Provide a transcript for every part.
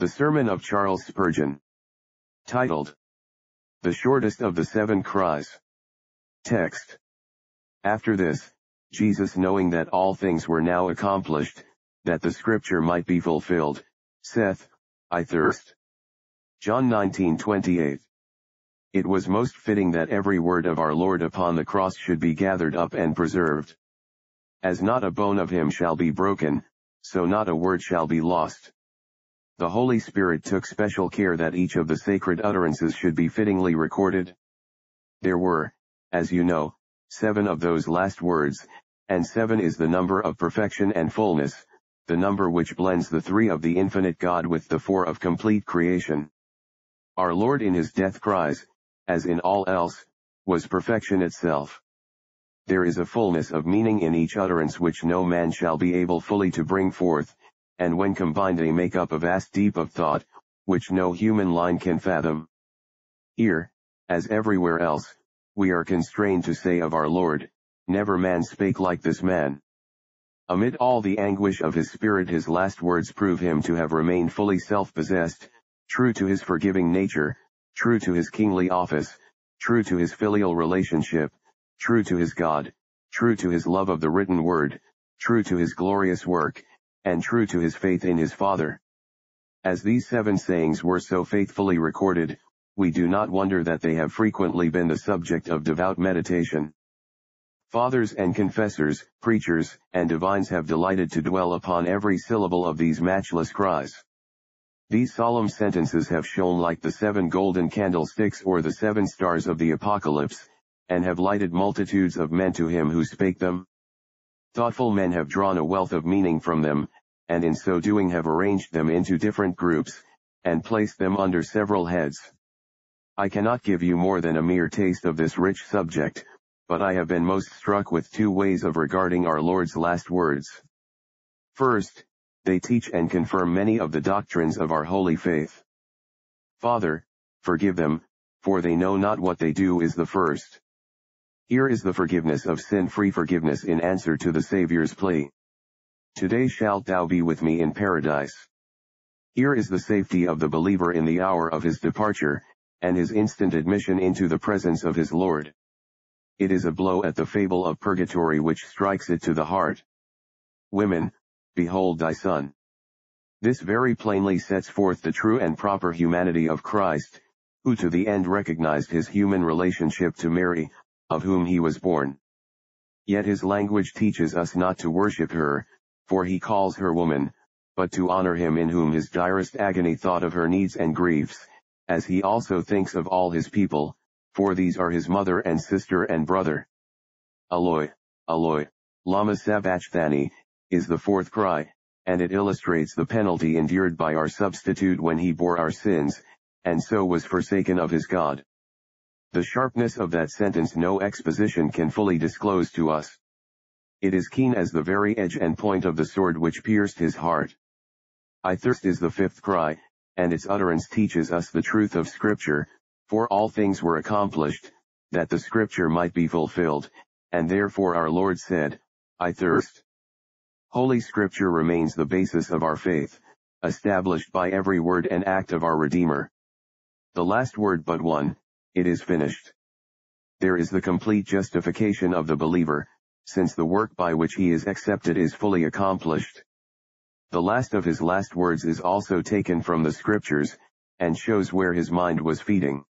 The Sermon of Charles Spurgeon. Titled. The Shortest of the Seven Cries. Text. After this, Jesus knowing that all things were now accomplished, that the scripture might be fulfilled, saith, I thirst. John 19:28. It was most fitting that every word of our Lord upon the cross should be gathered up and preserved. As not a bone of him shall be broken, so not a word shall be lost. The Holy Spirit took special care that each of the sacred utterances should be fittingly recorded. There were, as you know, seven of those last words, and seven is the number of perfection and fullness, the number which blends the three of the infinite God with the four of complete creation. Our Lord in his death cries, as in all else, was perfection itself. There is a fullness of meaning in each utterance which no man shall be able fully to bring forth, and when combined they make up a vast deep of thought, which no human line can fathom. Here, as everywhere else, we are constrained to say of our Lord, never man spake like this man. Amid all the anguish of his spirit his last words prove him to have remained fully self-possessed, true to his forgiving nature, true to his kingly office, true to his filial relationship, true to his God, true to his love of the written word, true to his glorious work, and true to his faith in his Father. As these seven sayings were so faithfully recorded, we do not wonder that they have frequently been the subject of devout meditation. Fathers and confessors, preachers, and divines have delighted to dwell upon every syllable of these matchless cries. These solemn sentences have shone like the seven golden candlesticks or the seven stars of the apocalypse, and have lighted multitudes of men to him who spake them. Thoughtful men have drawn a wealth of meaning from them, and in so doing have arranged them into different groups, and placed them under several heads. I cannot give you more than a mere taste of this rich subject, but I have been most struck with two ways of regarding our Lord's last words. First, they teach and confirm many of the doctrines of our holy faith. Father, forgive them, for they know not what they do is the first. Here is the forgiveness of sin-free forgiveness in answer to the Saviour's plea. Today shalt thou be with me in paradise. Here is the safety of the believer in the hour of his departure, and his instant admission into the presence of his Lord. It is a blow at the fable of purgatory which strikes it to the heart. Women, behold thy son. This very plainly sets forth the true and proper humanity of Christ, who to the end recognized his human relationship to Mary, of whom he was born. Yet his language teaches us not to worship her, for he calls her woman, but to honor him in whom his direst agony thought of her needs and griefs, as he also thinks of all his people, for these are his mother and sister and brother. Eloi, Eloi, lama sabachthani, is the fourth cry, and it illustrates the penalty endured by our substitute when he bore our sins, and so was forsaken of his God. The sharpness of that sentence no exposition can fully disclose to us. It is keen as the very edge and point of the sword which pierced his heart. I thirst is the fifth cry, and its utterance teaches us the truth of scripture, for all things were accomplished, that the scripture might be fulfilled, and therefore our Lord said, I thirst. Holy scripture remains the basis of our faith, established by every word and act of our Redeemer. The last word but one, it is finished. There is the complete justification of the believer, since the work by which he is accepted is fully accomplished. The last of his last words is also taken from the scriptures, and shows where his mind was feeding.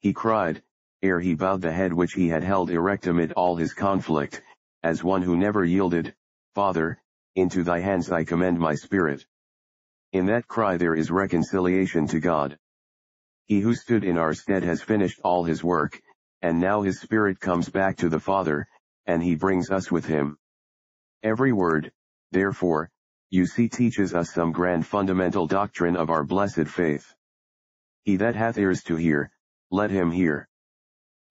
He cried, ere he bowed the head which he had held erect amid all his conflict, as one who never yielded, Father, into thy hands I commend my spirit. In that cry there is reconciliation to God. He who stood in our stead has finished all his work, and now his spirit comes back to the Father, and he brings us with him. Every word, therefore, you see teaches us some grand fundamental doctrine of our blessed faith. He that hath ears to hear, let him hear.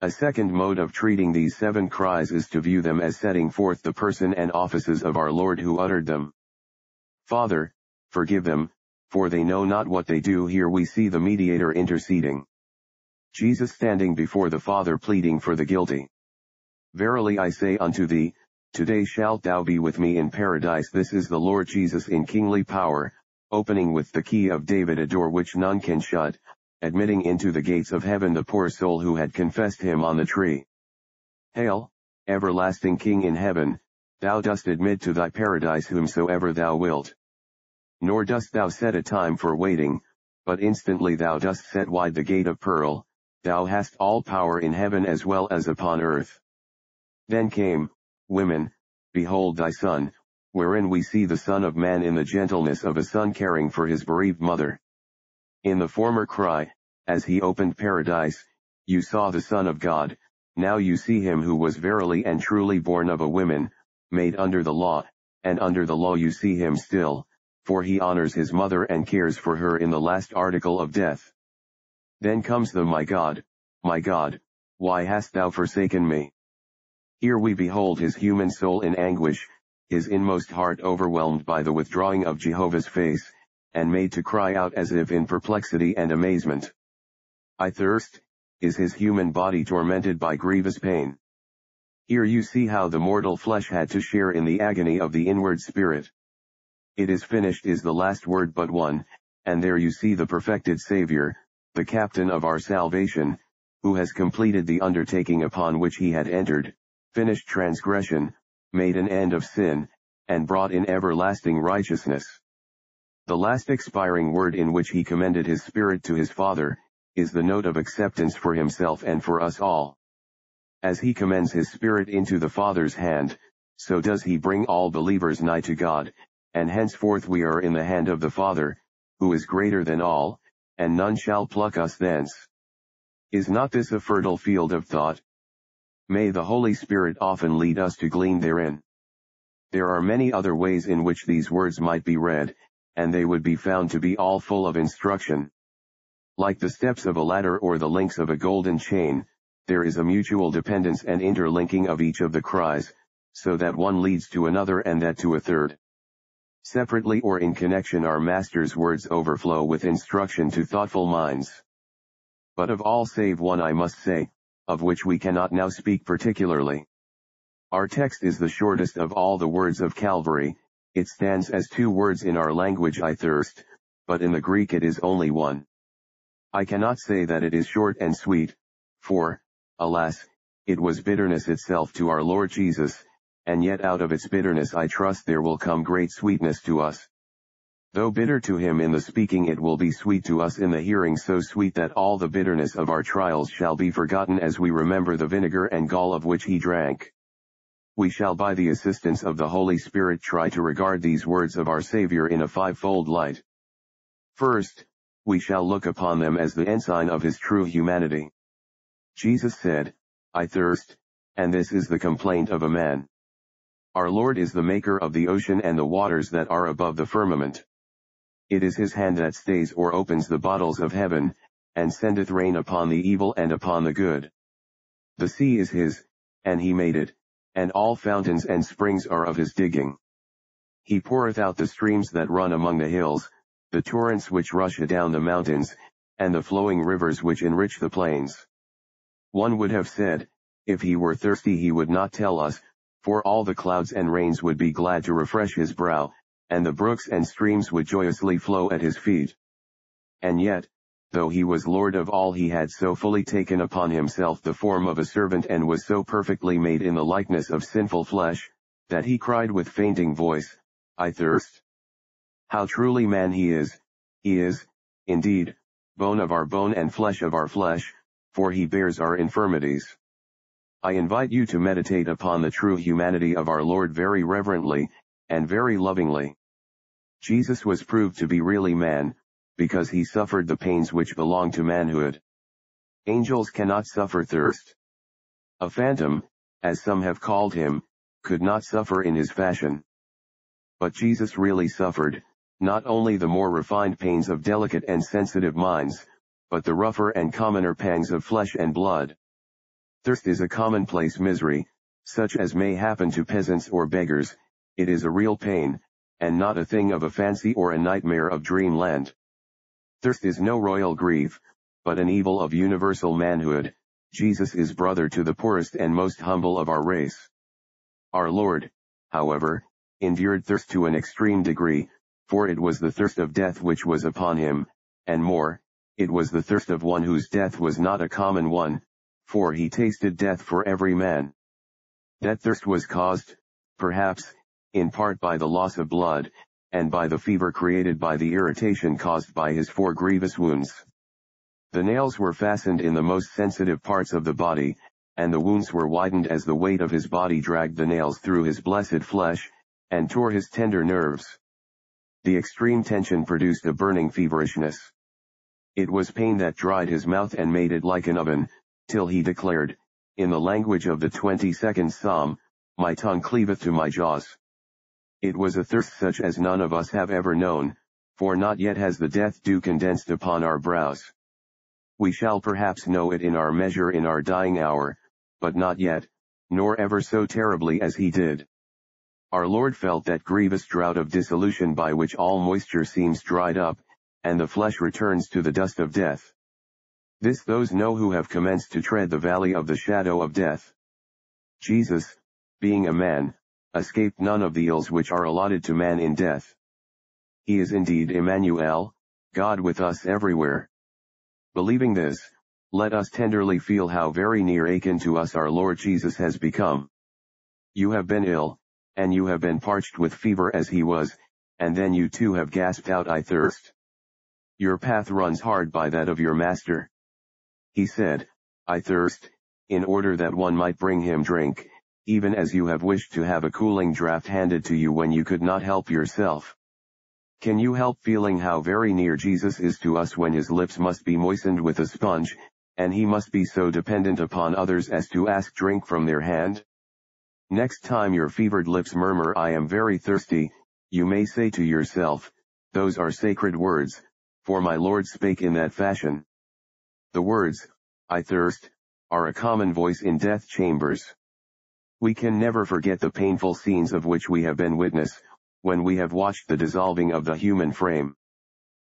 A second mode of treating these seven cries is to view them as setting forth the person and offices of our Lord who uttered them. Father, forgive them, for they know not what they do. Here we see the mediator interceding. Jesus standing before the Father pleading for the guilty. Verily I say unto thee, today shalt thou be with me in paradise. This is the Lord Jesus in kingly power, opening with the key of David a door which none can shut, admitting into the gates of heaven the poor soul who had confessed him on the tree. Hail, everlasting King in heaven, thou dost admit to thy paradise whomsoever thou wilt. Nor dost thou set a time for waiting, but instantly thou dost set wide the gate of pearl, thou hast all power in heaven as well as upon earth. Then came, women, behold thy son, wherein we see the Son of Man in the gentleness of a son caring for his bereaved mother. In the former cry, as he opened paradise, you saw the Son of God, now you see him who was verily and truly born of a woman, made under the law, and under the law you see him still, for he honors his mother and cares for her in the last article of death. Then comes the my God, my God, why hast thou forsaken me? Here we behold his human soul in anguish, his inmost heart overwhelmed by the withdrawing of Jehovah's face, and made to cry out as if in perplexity and amazement. I thirst, is his human body tormented by grievous pain. Here you see how the mortal flesh had to share in the agony of the inward spirit. It is finished is the last word but one, and there you see the perfected Savior, the captain of our salvation, who has completed the undertaking upon which he had entered, finished transgression, made an end of sin, and brought in everlasting righteousness. The last expiring word in which he commended his spirit to his Father, is the note of acceptance for himself and for us all. As he commends his spirit into the Father's hand, so does he bring all believers nigh to God, and henceforth we are in the hand of the Father, who is greater than all, and none shall pluck us thence. Is not this a fertile field of thought? May the Holy Spirit often lead us to glean therein. There are many other ways in which these words might be read, and they would be found to be all full of instruction. Like the steps of a ladder or the links of a golden chain, there is a mutual dependence and interlinking of each of the cries, so that one leads to another and that to a third. Separately or in connection our Master's words overflow with instruction to thoughtful minds. But of all save one I must say, of which we cannot now speak particularly. Our text is the shortest of all the words of Calvary, it stands as two words in our language I thirst, but in the Greek it is only one. I cannot say that it is short and sweet, for, alas, it was bitterness itself to our Lord Jesus, and yet out of its bitterness I trust there will come great sweetness to us. Though bitter to him in the speaking it will be sweet to us in the hearing so sweet that all the bitterness of our trials shall be forgotten as we remember the vinegar and gall of which he drank. We shall by the assistance of the Holy Spirit try to regard these words of our Savior in a fivefold light. First, we shall look upon them as the ensign of his true humanity. Jesus said, I thirst, and this is the complaint of a man. Our Lord is the maker of the ocean and the waters that are above the firmament. It is his hand that stays or opens the bottles of heaven, and sendeth rain upon the evil and upon the good. The sea is his, and he made it, and all fountains and springs are of his digging. He poureth out the streams that run among the hills, the torrents which rush down the mountains, and the flowing rivers which enrich the plains. One would have said, if he were thirsty he would not tell us, for all the clouds and rains would be glad to refresh his brow, and the brooks and streams would joyously flow at his feet. And yet, though he was Lord of all he had so fully taken upon himself the form of a servant and was so perfectly made in the likeness of sinful flesh, that he cried with fainting voice, I thirst. How truly man he is, he is, indeed, bone of our bone and flesh of our flesh, for he bears our infirmities. I invite you to meditate upon the true humanity of our Lord very reverently, and very lovingly. Jesus was proved to be really man, because he suffered the pains which belong to manhood. Angels cannot suffer thirst. A phantom, as some have called him, could not suffer in his fashion. But Jesus really suffered, not only the more refined pains of delicate and sensitive minds, but the rougher and commoner pangs of flesh and blood. Thirst is a commonplace misery, such as may happen to peasants or beggars, it is a real pain, and not a thing of a fancy or a nightmare of dreamland. Thirst is no royal grief, but an evil of universal manhood, Jesus is brother to the poorest and most humble of our race. Our Lord, however, endured thirst to an extreme degree, for it was the thirst of death which was upon him, and more, it was the thirst of one whose death was not a common one, for he tasted death for every man. That thirst was caused, perhaps, in part by the loss of blood, and by the fever created by the irritation caused by his four grievous wounds. The nails were fastened in the most sensitive parts of the body, and the wounds were widened as the weight of his body dragged the nails through his blessed flesh, and tore his tender nerves. The extreme tension produced a burning feverishness. It was pain that dried his mouth and made it like an oven, till he declared, in the language of the twenty-second psalm, my tongue cleaveth to my jaws. It was a thirst such as none of us have ever known, for not yet has the death dew condensed upon our brows. We shall perhaps know it in our measure in our dying hour, but not yet, nor ever so terribly as he did. Our Lord felt that grievous drought of dissolution by which all moisture seems dried up, and the flesh returns to the dust of death. This those know who have commenced to tread the valley of the shadow of death. Jesus, being a man, escaped none of the ills which are allotted to man in death. He is indeed Emmanuel, God with us everywhere. Believing this, let us tenderly feel how very near akin to us our Lord Jesus has become. You have been ill, and you have been parched with fever as he was, and then you too have gasped out I thirst. Your path runs hard by that of your master. He said, I thirst, in order that one might bring him drink, even as you have wished to have a cooling draught handed to you when you could not help yourself. Can you help feeling how very near Jesus is to us when his lips must be moistened with a sponge, and he must be so dependent upon others as to ask drink from their hand? Next time your fevered lips murmur I am very thirsty, you may say to yourself, those are sacred words, for my Lord spake in that fashion. The words, I thirst, are a common voice in death chambers. We can never forget the painful scenes of which we have been witness, when we have watched the dissolving of the human frame.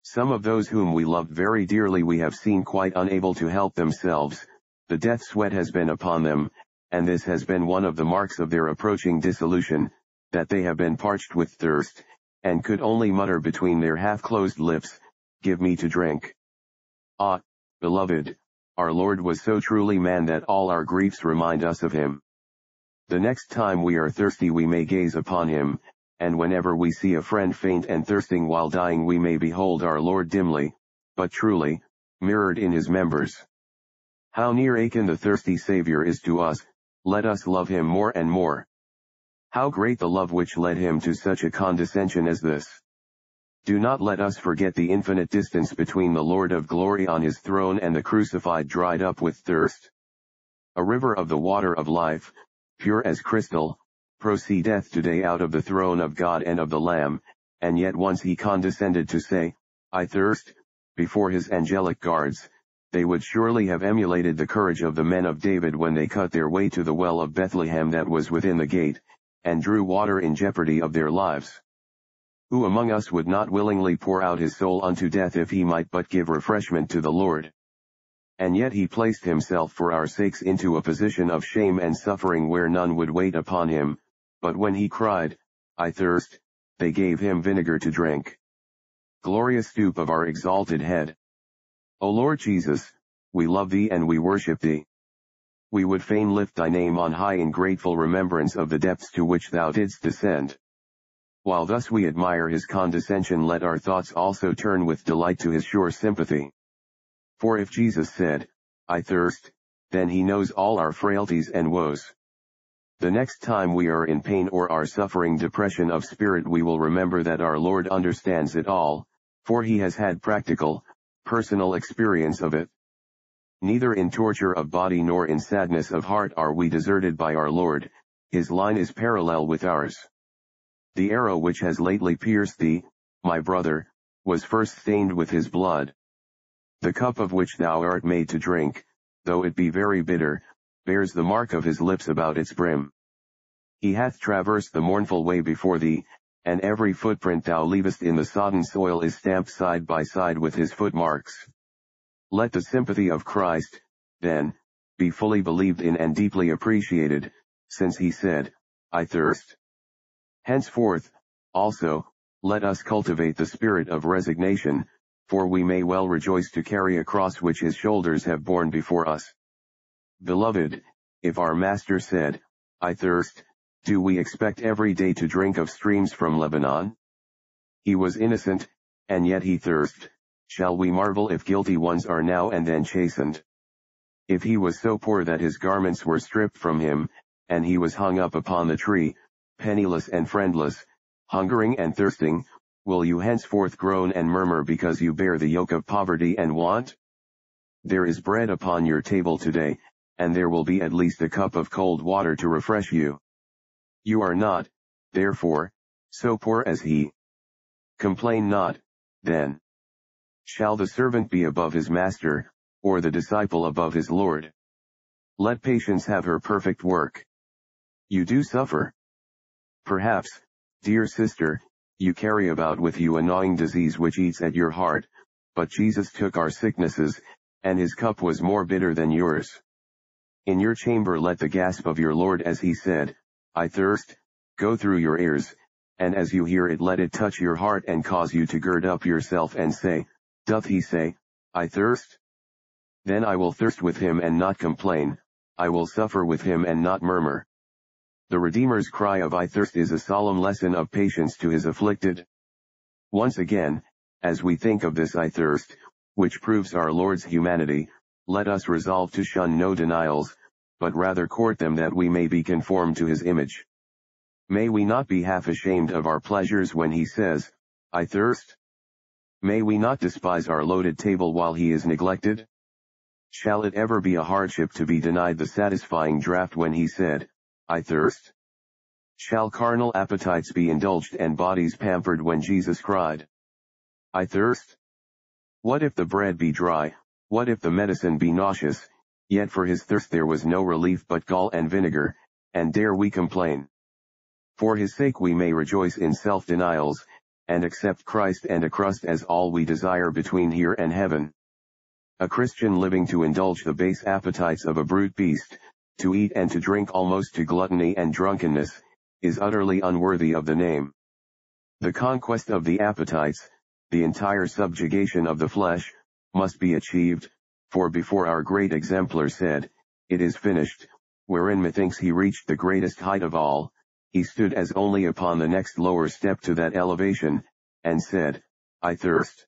Some of those whom we loved very dearly we have seen quite unable to help themselves, the death sweat has been upon them, and this has been one of the marks of their approaching dissolution, that they have been parched with thirst, and could only mutter between their half-closed lips, Give me to drink. Ah, beloved, our Lord was so truly man that all our griefs remind us of him. The next time we are thirsty we may gaze upon him, and whenever we see a friend faint and thirsting while dying we may behold our Lord dimly, but truly, mirrored in his members. How near akin the thirsty Savior is to us, let us love him more and more. How great the love which led him to such a condescension as this. Do not let us forget the infinite distance between the Lord of glory on his throne and the crucified dried up with thirst. A river of the water of life, pure as crystal, proceedeth today out of the throne of God and of the Lamb, and yet once he condescended to say, I thirst, before his angelic guards, they would surely have emulated the courage of the men of David when they cut their way to the well of Bethlehem that was within the gate, and drew water in jeopardy of their lives. Who among us would not willingly pour out his soul unto death if he might but give refreshment to the Lord? and yet he placed himself for our sakes into a position of shame and suffering where none would wait upon him, but when he cried, I thirst, they gave him vinegar to drink. Glorious stoop of our exalted head. O Lord Jesus, we love thee and we worship thee. We would fain lift thy name on high in grateful remembrance of the depths to which thou didst descend. While thus we admire his condescension let our thoughts also turn with delight to his sure sympathy. For if Jesus said, I thirst, then he knows all our frailties and woes. The next time we are in pain or are suffering depression of spirit we will remember that our Lord understands it all, for he has had practical, personal experience of it. Neither in torture of body nor in sadness of heart are we deserted by our Lord, his line is parallel with ours. The arrow which has lately pierced thee, my brother, was first stained with his blood. The cup of which thou art made to drink, though it be very bitter, bears the mark of his lips about its brim. He hath traversed the mournful way before thee, and every footprint thou leavest in the sodden soil is stamped side by side with his footmarks. Let the sympathy of Christ, then, be fully believed in and deeply appreciated, since he said, I thirst. Henceforth, also, let us cultivate the spirit of resignation, for we may well rejoice to carry a cross which his shoulders have borne before us. Beloved, if our Master said, I thirst, do we expect every day to drink of streams from Lebanon? He was innocent, and yet he thirst, shall we marvel if guilty ones are now and then chastened? If he was so poor that his garments were stripped from him, and he was hung up upon the tree, penniless and friendless, hungering and thirsting, will you henceforth groan and murmur because you bear the yoke of poverty and want? There is bread upon your table today, and there will be at least a cup of cold water to refresh you. You are not, therefore, so poor as he. Complain not, then. Shall the servant be above his master, or the disciple above his Lord? Let patience have her perfect work. You do suffer. Perhaps, dear sister, you carry about with you a gnawing disease which eats at your heart, but Jesus took our sicknesses, and his cup was more bitter than yours. In your chamber let the gasp of your Lord as he said, I thirst, go through your ears, and as you hear it let it touch your heart and cause you to gird up yourself and say, Doth he say, I thirst? Then I will thirst with him and not complain, I will suffer with him and not murmur. The Redeemer's cry of I thirst is a solemn lesson of patience to his afflicted. Once again, as we think of this I thirst, which proves our Lord's humanity, let us resolve to shun no denials, but rather court them that we may be conformed to his image. May we not be half ashamed of our pleasures when he says, I thirst? May we not despise our loaded table while he is neglected? Shall it ever be a hardship to be denied the satisfying draught when he said, I thirst? Shall carnal appetites be indulged and bodies pampered when Jesus cried, I thirst? What if the bread be dry, what if the medicine be nauseous, yet for his thirst there was no relief but gall and vinegar, and dare we complain? For his sake we may rejoice in self-denials, and accept Christ and a crust as all we desire between here and heaven. A Christian living to indulge the base appetites of a brute beast, to eat and to drink almost to gluttony and drunkenness, is utterly unworthy of the name. The conquest of the appetites, the entire subjugation of the flesh, must be achieved, for before our great exemplar said, It is finished, wherein methinks he reached the greatest height of all, he stood as only upon the next lower step to that elevation, and said, I thirst.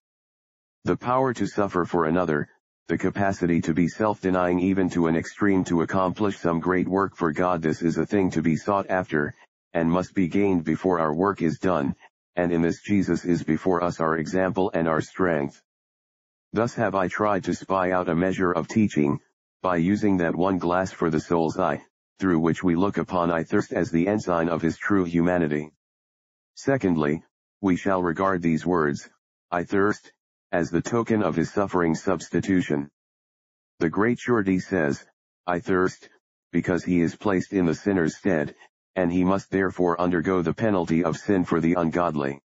The power to suffer for another, the capacity to be self-denying even to an extreme to accomplish some great work for God this is a thing to be sought after, and must be gained before our work is done, and in this Jesus is before us our example and our strength. Thus have I tried to spy out a measure of teaching, by using that one glass for the soul's eye, through which we look upon I thirst as the ensign of his true humanity. Secondly, we shall regard these words, I thirst, as the token of his suffering substitution. The great surety says, I thirst, because he is placed in the sinner's stead, and he must therefore undergo the penalty of sin for the ungodly.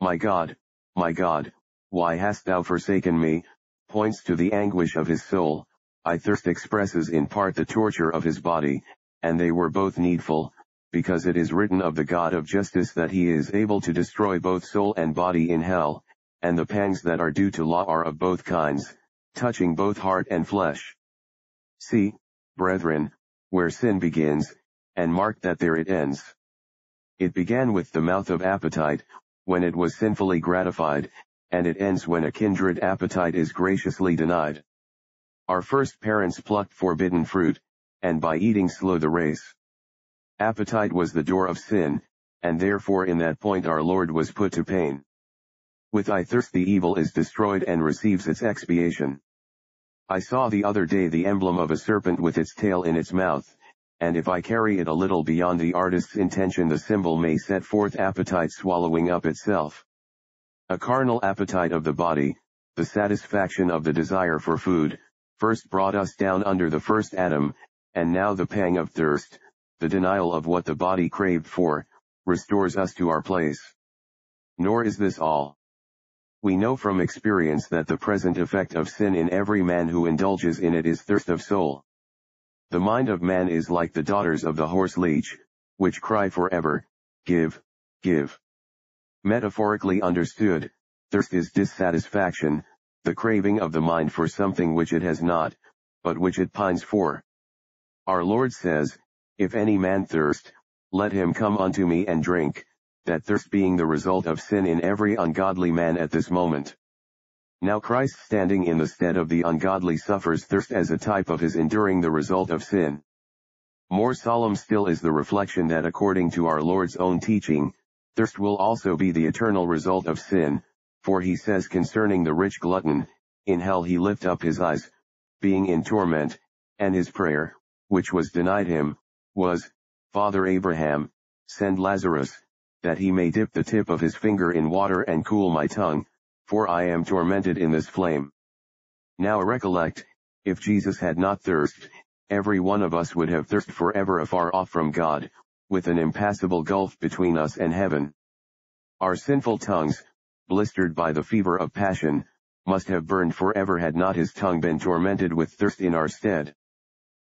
My God, my God, why hast thou forsaken me, points to the anguish of his soul, I thirst expresses in part the torture of his body, and they were both needful, because it is written of the God of justice that he is able to destroy both soul and body in hell, and the pangs that are due to law are of both kinds, touching both heart and flesh. See, brethren, where sin begins, and mark that there it ends. It began with the mouth of appetite, when it was sinfully gratified, and it ends when a kindred appetite is graciously denied. Our first parents plucked forbidden fruit, and by eating slew the race. Appetite was the door of sin, and therefore in that point our Lord was put to pain. With I thirst the evil is destroyed and receives its expiation. I saw the other day the emblem of a serpent with its tail in its mouth, and if I carry it a little beyond the artist's intention the symbol may set forth appetite swallowing up itself. A carnal appetite of the body, the satisfaction of the desire for food, first brought us down under the first Adam, and now the pang of thirst, the denial of what the body craved for, restores us to our place. Nor is this all. We know from experience that the present effect of sin in every man who indulges in it is thirst of soul. The mind of man is like the daughters of the horse leech, which cry forever, give, give. Metaphorically understood, thirst is dissatisfaction, the craving of the mind for something which it has not, but which it pines for. Our Lord says, If any man thirst, let him come unto me and drink, that thirst being the result of sin in every ungodly man at this moment. Now Christ standing in the stead of the ungodly suffers thirst as a type of his enduring the result of sin. More solemn still is the reflection that according to our Lord's own teaching, thirst will also be the eternal result of sin, for he says concerning the rich glutton, in hell he lift up his eyes, being in torment, and his prayer, which was denied him, was, Father Abraham, send Lazarus, that he may dip the tip of his finger in water and cool my tongue, for I am tormented in this flame. Now recollect, if Jesus had not thirst, every one of us would have thirst forever afar off from God, with an impassable gulf between us and heaven. Our sinful tongues, blistered by the fever of passion, must have burned forever had not his tongue been tormented with thirst in our stead.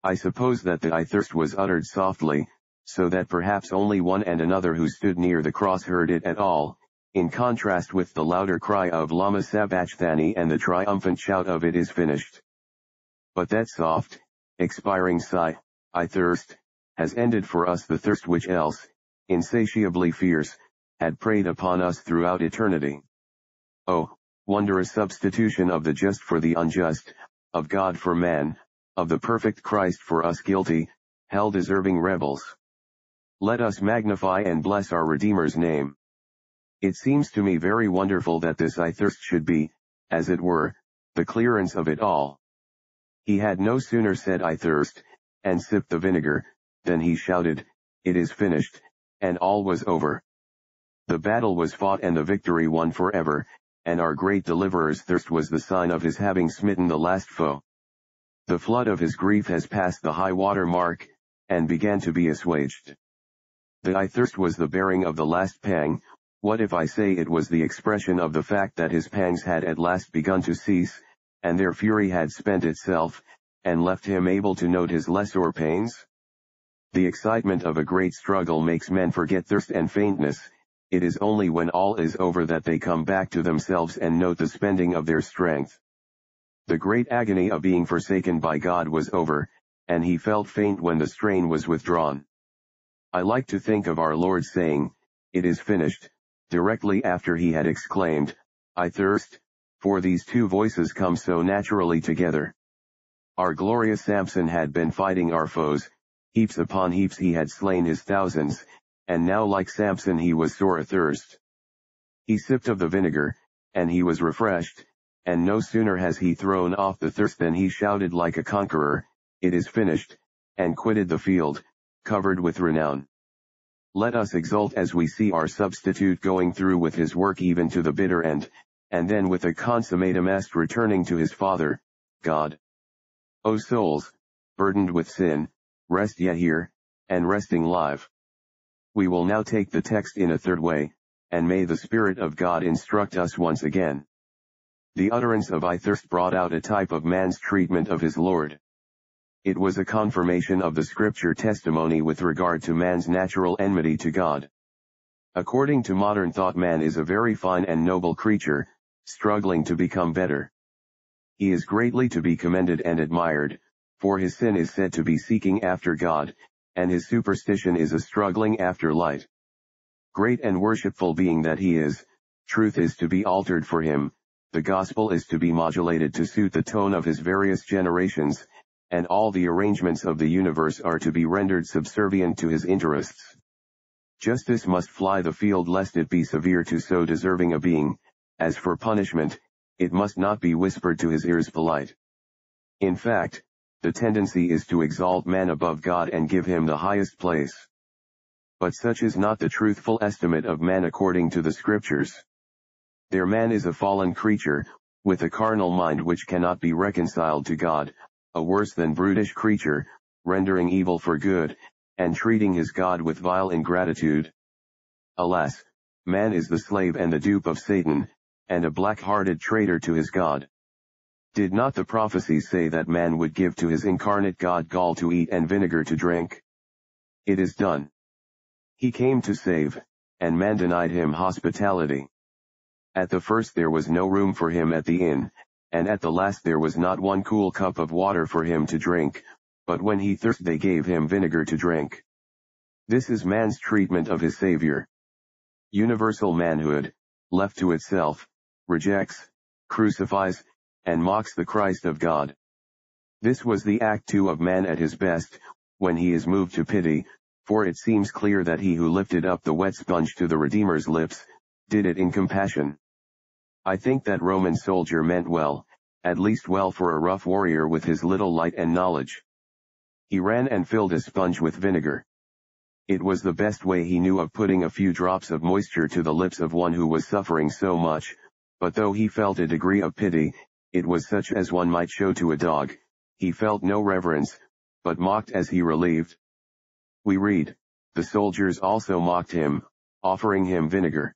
I suppose that the I thirst was uttered softly, so that perhaps only one and another who stood near the cross heard it at all, in contrast with the louder cry of Lama Sabachthani and the triumphant shout of it is finished. But that soft, expiring sigh, I thirst, has ended for us the thirst which else, insatiably fierce, had preyed upon us throughout eternity. Oh, wondrous substitution of the just for the unjust, of God for man, of the perfect Christ for us guilty, hell-deserving rebels. Let us magnify and bless our Redeemer's name. It seems to me very wonderful that this I thirst should be, as it were, the clearance of it all. He had no sooner said I thirst, and sipped the vinegar, than he shouted, it is finished, and all was over. The battle was fought and the victory won forever, and our great deliverer's thirst was the sign of his having smitten the last foe. The flood of his grief has passed the high water mark, and began to be assuaged. The I thirst was the bearing of the last pang, what if I say it was the expression of the fact that his pangs had at last begun to cease, and their fury had spent itself, and left him able to note his lesser pains? The excitement of a great struggle makes men forget thirst and faintness, it is only when all is over that they come back to themselves and note the spending of their strength. The great agony of being forsaken by God was over, and he felt faint when the strain was withdrawn. I like to think of our Lord saying, It is finished, directly after he had exclaimed, I thirst, for these two voices come so naturally together. Our glorious Samson had been fighting our foes, heaps upon heaps he had slain his thousands, and now like Samson he was sore athirst. He sipped of the vinegar, and he was refreshed, and no sooner has he thrown off the thirst than he shouted like a conqueror, it is finished, and quitted the field, covered with renown. Let us exult as we see our substitute going through with his work even to the bitter end, and then with a consummatum est returning to his Father, God. O souls, burdened with sin, rest yet here, and resting live. We will now take the text in a third way, and may the Spirit of God instruct us once again. The utterance of I thirst brought out a type of man's treatment of his Lord. It was a confirmation of the scripture testimony with regard to man's natural enmity to God. According to modern thought man is a very fine and noble creature, struggling to become better. He is greatly to be commended and admired, for his sin is said to be seeking after God, and his superstition is a struggling after light. Great and worshipful being that he is, truth is to be altered for him, the gospel is to be modulated to suit the tone of his various generations, and all the arrangements of the universe are to be rendered subservient to his interests. Justice must fly the field lest it be severe to so deserving a being, as for punishment, it must not be whispered to his ears polite. In fact, the tendency is to exalt man above God and give him the highest place. But such is not the truthful estimate of man according to the scriptures. Their man is a fallen creature, with a carnal mind which cannot be reconciled to God, a worse than brutish creature, rendering evil for good, and treating his God with vile ingratitude. Alas, man is the slave and the dupe of Satan, and a black-hearted traitor to his God. Did not the prophecies say that man would give to his incarnate God gall to eat and vinegar to drink? It is done. He came to save, and man denied him hospitality. At the first there was no room for him at the inn, and at the last there was not one cool cup of water for him to drink, but when he thirsted they gave him vinegar to drink. This is man's treatment of his Savior. Universal manhood, left to itself, rejects, crucifies, and mocks the Christ of God. This was the act too of man at his best, when he is moved to pity, for it seems clear that he who lifted up the wet sponge to the Redeemer's lips, did it in compassion. I think that Roman soldier meant well, at least well for a rough warrior with his little light and knowledge. He ran and filled a sponge with vinegar. It was the best way he knew of putting a few drops of moisture to the lips of one who was suffering so much, but though he felt a degree of pity, it was such as one might show to a dog, he felt no reverence, but mocked as he relieved. We read, the soldiers also mocked him, offering him vinegar.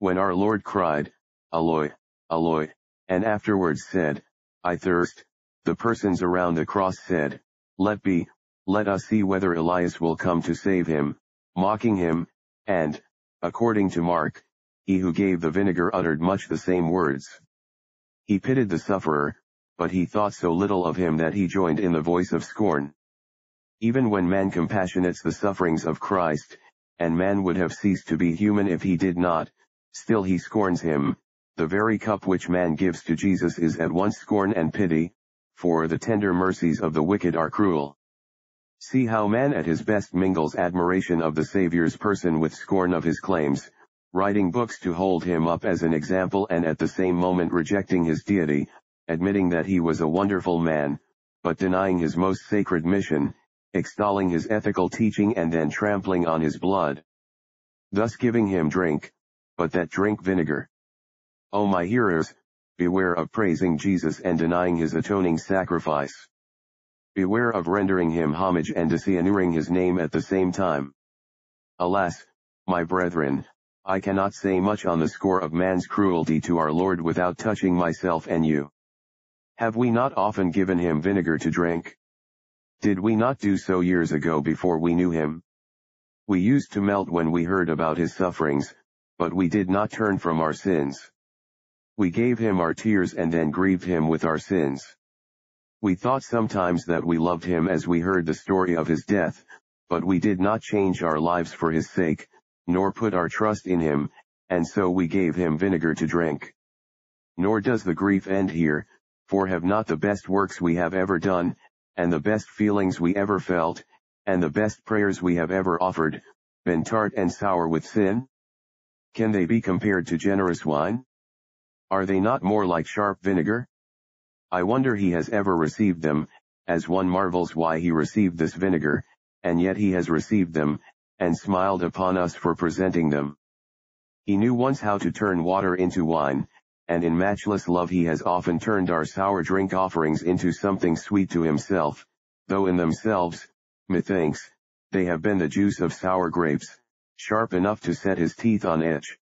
When our Lord cried, Eloi, Eloi, and afterwards said, I thirst, the persons around the cross said, Let be, let us see whether Elias will come to save him, mocking him, and, according to Mark, he who gave the vinegar uttered much the same words. He pitied the sufferer, but he thought so little of him that he joined in the voice of scorn. Even when man compassionates the sufferings of Christ, and man would have ceased to be human if he did not, still he scorns him, the very cup which man gives to Jesus is at once scorn and pity, for the tender mercies of the wicked are cruel. See how man at his best mingles admiration of the Saviour's person with scorn of his claims, writing books to hold him up as an example and at the same moment rejecting his deity, admitting that he was a wonderful man, but denying his most sacred mission, extolling his ethical teaching and then trampling on his blood. Thus giving him drink, but that drink vinegar. O my hearers, beware of praising Jesus and denying his atoning sacrifice. Beware of rendering him homage and dishonoring his name at the same time. Alas, my brethren, I cannot say much on the score of man's cruelty to our Lord without touching myself and you. Have we not often given him vinegar to drink? Did we not do so years ago before we knew him? We used to melt when we heard about his sufferings, but we did not turn from our sins. We gave him our tears and then grieved him with our sins. We thought sometimes that we loved him as we heard the story of his death, but we did not change our lives for his sake, nor put our trust in him, and so we gave him vinegar to drink. Nor does the grief end here, for have not the best works we have ever done, and the best feelings we ever felt, and the best prayers we have ever offered, been tart and sour with sin? Can they be compared to generous wine? Are they not more like sharp vinegar? I wonder he has ever received them, as one marvels why he received this vinegar, and yet he has received them, and smiled upon us for presenting them. He knew once how to turn water into wine, and in matchless love he has often turned our sour drink offerings into something sweet to himself, though in themselves, methinks, they have been the juice of sour grapes, sharp enough to set his teeth on edge.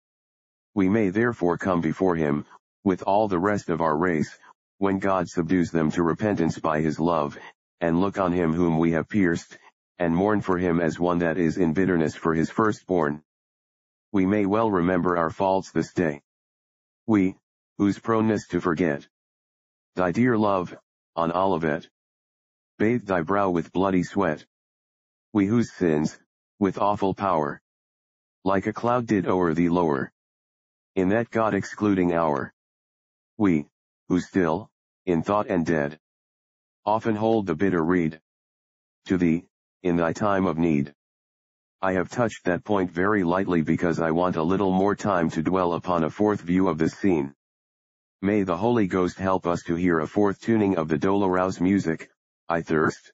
We may therefore come before him, with all the rest of our race, when God subdues them to repentance by his love, and look on him whom we have pierced, and mourn for him as one that is in bitterness for his firstborn. We may well remember our faults this day. We, whose proneness to forget. Thy dear love, on Olivet. Bathe thy brow with bloody sweat. We whose sins, with awful power, like a cloud did o'er thee lower in that God excluding hour. We, who still, in thought and dead, often hold the bitter reed. To thee, in thy time of need. I have touched that point very lightly because I want a little more time to dwell upon a fourth view of this scene. May the Holy Ghost help us to hear a fourth tuning of the Dolorous music, I thirst.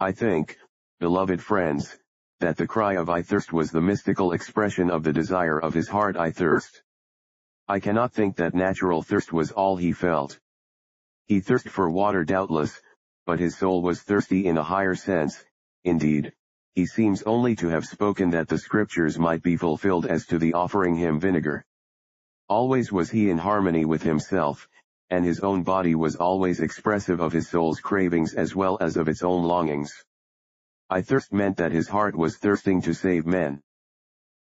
I think, beloved friends, that the cry of I thirst was the mystical expression of the desire of his heart I thirst. I cannot think that natural thirst was all he felt. He thirsted for water doubtless, but his soul was thirsty in a higher sense, indeed, he seems only to have spoken that the scriptures might be fulfilled as to the offering him vinegar. Always was he in harmony with himself, and his own body was always expressive of his soul's cravings as well as of its own longings. I thirst meant that his heart was thirsting to save men.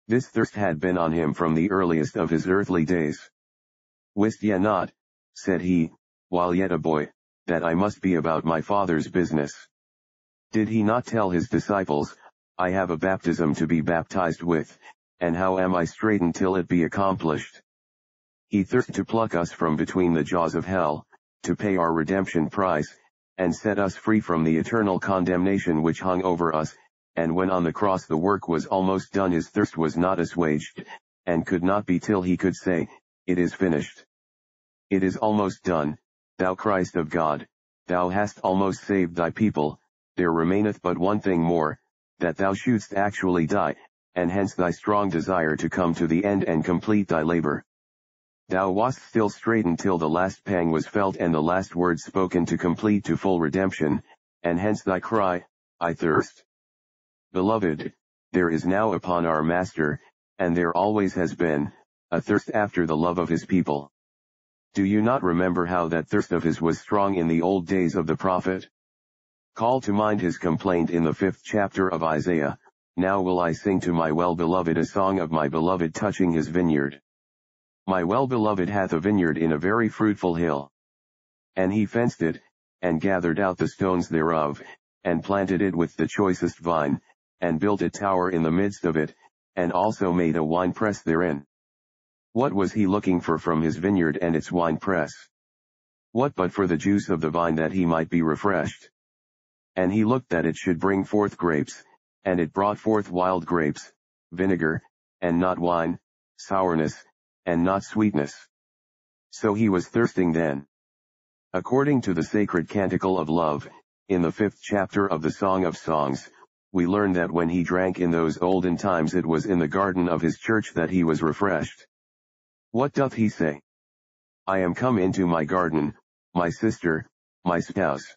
This thirst had been on him from the earliest of his earthly days. Wist ye not, said he, while yet a boy, that I must be about my father's business. Did he not tell his disciples, I have a baptism to be baptized with, and how am I straitened till it be accomplished? He thirst to pluck us from between the jaws of hell, to pay our redemption price, and set us free from the eternal condemnation which hung over us, and when on the cross the work was almost done his thirst was not assuaged, and could not be till he could say, It is finished. It is almost done, thou Christ of God, thou hast almost saved thy people, there remaineth but one thing more, that thou shouldst actually die, and hence thy strong desire to come to the end and complete thy labor. Thou wast still straitened till the last pang was felt and the last word spoken to complete to full redemption, and hence thy cry, I thirst. Beloved, there is now upon our Master, and there always has been, a thirst after the love of his people. Do you not remember how that thirst of his was strong in the old days of the prophet? Call to mind his complaint in the fifth chapter of Isaiah, Now will I sing to my well-beloved a song of my beloved touching his vineyard. My well-beloved hath a vineyard in a very fruitful hill. And he fenced it, and gathered out the stones thereof, and planted it with the choicest vine, and built a tower in the midst of it, and also made a winepress therein. What was he looking for from his vineyard and its winepress? What but for the juice of the vine that he might be refreshed? And he looked that it should bring forth grapes, and it brought forth wild grapes, vinegar, and not wine, sourness, and not sweetness. So he was thirsting then. According to the sacred canticle of love, in the fifth chapter of the Song of Songs, we learn that when he drank in those olden times it was in the garden of his church that he was refreshed. What doth he say? I am come into my garden, my sister, my spouse.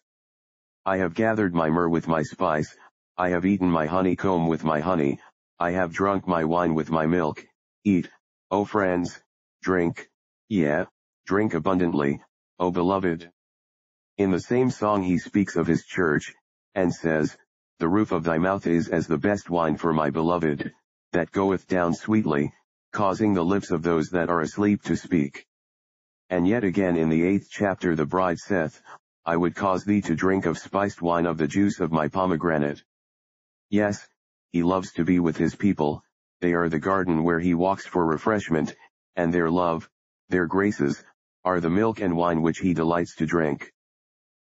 I have gathered my myrrh with my spice, I have eaten my honeycomb with my honey, I have drunk my wine with my milk, eat, O friends, drink, yeah, drink abundantly, O beloved. In the same song he speaks of his church, and says, the roof of thy mouth is as the best wine for my beloved, that goeth down sweetly, causing the lips of those that are asleep to speak. And yet again in the eighth chapter the bride saith, I would cause thee to drink of spiced wine of the juice of my pomegranate. Yes, he loves to be with his people, they are the garden where he walks for refreshment, and their love, their graces, are the milk and wine which he delights to drink.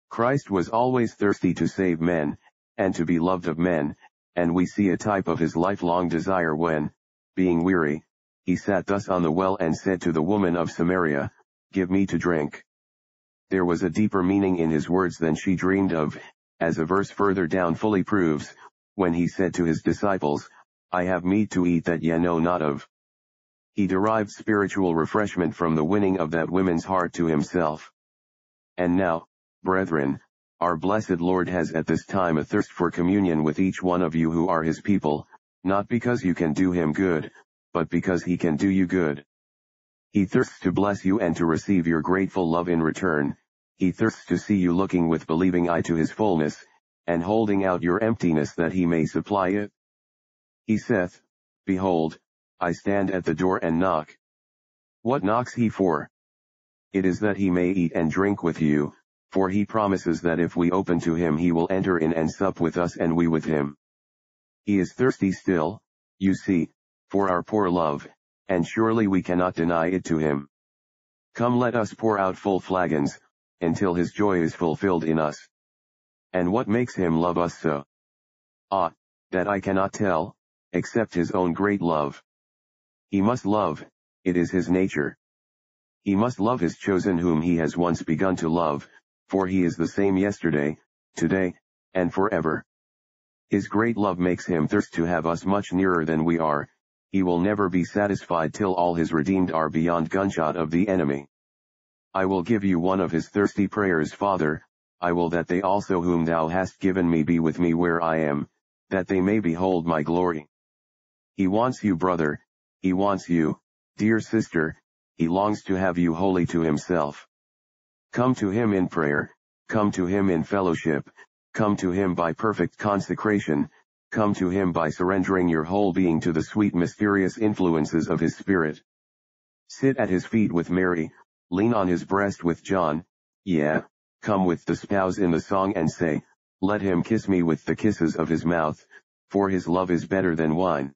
Christ was always thirsty to save men, and to be loved of men, and we see a type of his lifelong desire when, being weary, he sat thus on the well and said to the woman of Samaria, Give me to drink. There was a deeper meaning in his words than she dreamed of, as a verse further down fully proves, when he said to his disciples, I have meat to eat that ye know not of. He derived spiritual refreshment from the winning of that woman's heart to himself. And now, brethren, our blessed Lord has at this time a thirst for communion with each one of you who are his people, not because you can do him good, but because he can do you good. He thirsts to bless you and to receive your grateful love in return, he thirsts to see you looking with believing eye to his fullness, and holding out your emptiness that he may supply it. He saith, Behold, I stand at the door and knock. What knocks he for? It is that he may eat and drink with you, for he promises that if we open to him he will enter in and sup with us and we with him. He is thirsty still, you see, for our poor love, and surely we cannot deny it to him. Come let us pour out full flagons, until his joy is fulfilled in us. And what makes him love us so? Ah, that I cannot tell, except his own great love. He must love, it is his nature. He must love his chosen whom he has once begun to love, for he is the same yesterday, today, and forever. His great love makes him thirst to have us much nearer than we are, he will never be satisfied till all his redeemed are beyond gunshot of the enemy. I will give you one of his thirsty prayers Father, I will that they also whom thou hast given me be with me where I am, that they may behold my glory. He wants you brother, he wants you, dear sister, he longs to have you holy to himself. Come to him in prayer, come to him in fellowship, come to him by perfect consecration, come to him by surrendering your whole being to the sweet mysterious influences of his spirit. Sit at his feet with Mary, lean on his breast with John, yeah, come with the spouse in the song and say, let him kiss me with the kisses of his mouth, for his love is better than wine.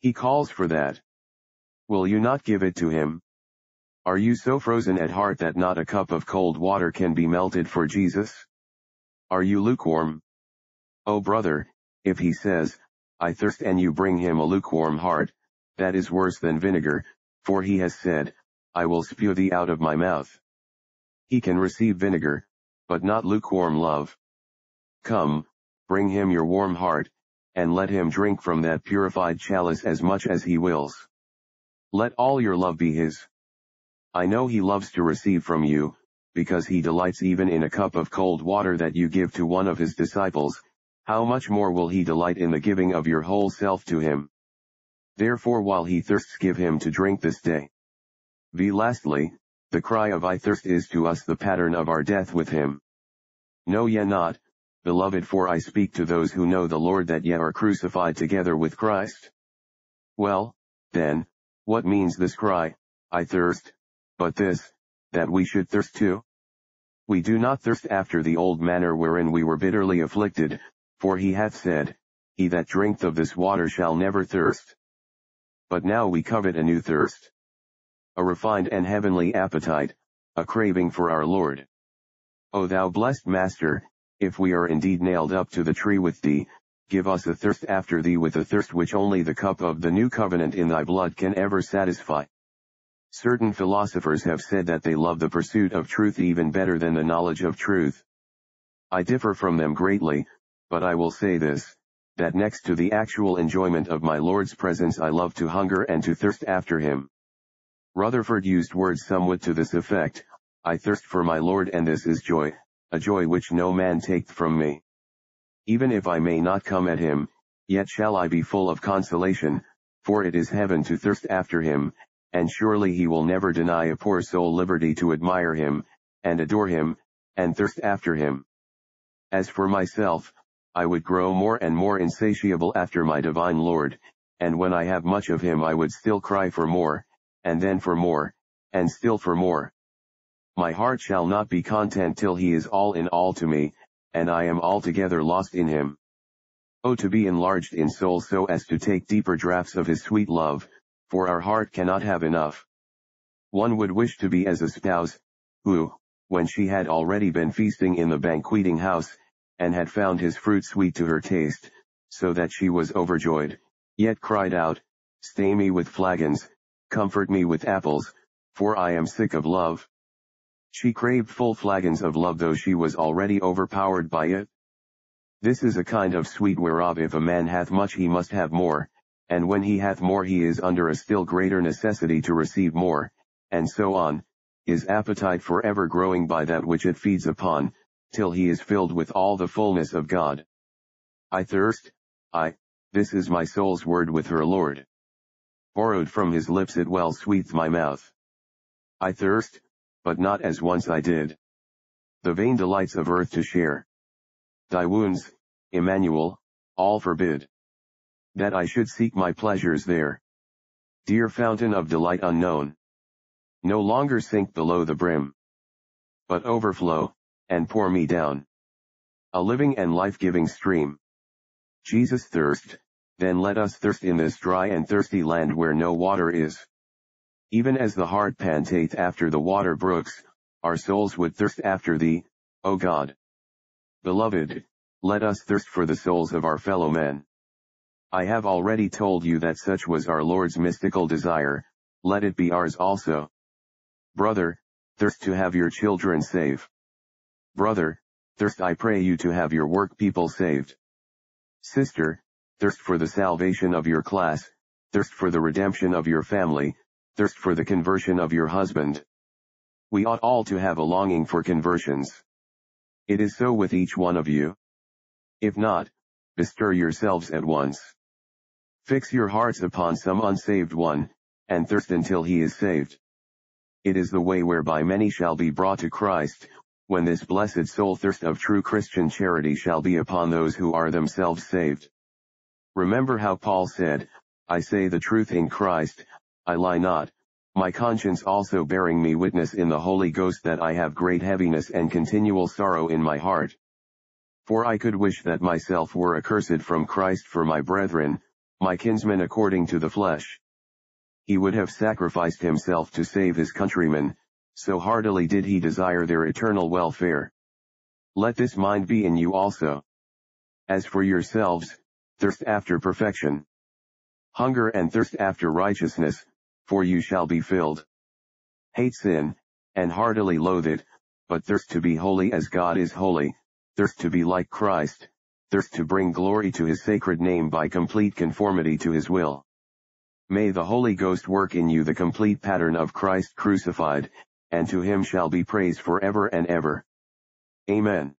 He calls for that. Will you not give it to him? Are you so frozen at heart that not a cup of cold water can be melted for Jesus? Are you lukewarm? Oh brother, if he says, I thirst and you bring him a lukewarm heart, that is worse than vinegar, for he has said, I will spew thee out of my mouth. He can receive vinegar, but not lukewarm love. Come, bring him your warm heart, and let him drink from that purified chalice as much as he wills. Let all your love be his. I know he loves to receive from you, because he delights even in a cup of cold water that you give to one of his disciples, how much more will he delight in the giving of your whole self to him? Therefore while he thirsts give him to drink this day. V. Lastly, the cry of I thirst is to us the pattern of our death with him. Know ye not, beloved for I speak to those who know the Lord that ye are crucified together with Christ? Well, then, what means this cry, I thirst, but this, that we should thirst too? We do not thirst after the old manner wherein we were bitterly afflicted, for he hath said, He that drinketh of this water shall never thirst. But now we covet a new thirst. A refined and heavenly appetite, a craving for our Lord. O thou blessed Master, if we are indeed nailed up to the tree with thee, give us a thirst after thee with a thirst which only the cup of the new covenant in thy blood can ever satisfy. Certain philosophers have said that they love the pursuit of truth even better than the knowledge of truth. I differ from them greatly, but I will say this, that next to the actual enjoyment of my Lord's presence I love to hunger and to thirst after him. Rutherford used words somewhat to this effect, I thirst for my Lord and this is joy, a joy which no man taketh from me. Even if I may not come at him, yet shall I be full of consolation, for it is heaven to thirst after him, and surely he will never deny a poor soul liberty to admire him, and adore him, and thirst after him. As for myself, I would grow more and more insatiable after my divine Lord, and when I have much of him I would still cry for more, and then for more, and still for more. My heart shall not be content till he is all in all to me, and I am altogether lost in him. Oh to be enlarged in soul so as to take deeper draughts of his sweet love, for our heart cannot have enough. One would wish to be as a spouse, who, when she had already been feasting in the banqueting house, and had found his fruit sweet to her taste, so that she was overjoyed, yet cried out, Stay me with flagons, comfort me with apples, for I am sick of love. She craved full flagons of love though she was already overpowered by it. This is a kind of sweet whereof if a man hath much he must have more, and when he hath more he is under a still greater necessity to receive more, and so on, his appetite for ever growing by that which it feeds upon, till he is filled with all the fullness of God. I thirst, I, this is my soul's word with her Lord. Borrowed from his lips it well sweeteth my mouth. I thirst, but not as once I did. The vain delights of earth to share. Thy wounds, Emmanuel, all forbid. That I should seek my pleasures there. Dear fountain of delight unknown. No longer sink below the brim. But overflow, and pour me down. A living and life-giving stream. Jesus thirst, then let us thirst in this dry and thirsty land where no water is. Even as the heart panteth after the water brooks, our souls would thirst after thee, O God. Beloved, let us thirst for the souls of our fellow men. I have already told you that such was our Lord's mystical desire, let it be ours also. Brother, thirst to have your children saved. Brother, thirst I pray you to have your work people saved. Sister, thirst for the salvation of your class, thirst for the redemption of your family, thirst for the conversion of your husband. We ought all to have a longing for conversions. It is so with each one of you. If not, bestir yourselves at once. Fix your hearts upon some unsaved one, and thirst until he is saved. It is the way whereby many shall be brought to Christ, when this blessed soul thirst of true Christian charity shall be upon those who are themselves saved. Remember how Paul said, I say the truth in Christ, I lie not, my conscience also bearing me witness in the Holy Ghost that I have great heaviness and continual sorrow in my heart. For I could wish that myself were accursed from Christ for my brethren, my kinsmen according to the flesh. He would have sacrificed himself to save his countrymen, so heartily did he desire their eternal welfare. Let this mind be in you also. As for yourselves, thirst after perfection. Hunger and thirst after righteousness, for you shall be filled. Hate sin, and heartily loathe it, but thirst to be holy as God is holy, thirst to be like Christ, thirst to bring glory to his sacred name by complete conformity to his will. May the Holy Ghost work in you the complete pattern of Christ crucified, and to him shall be praise forever and ever. Amen.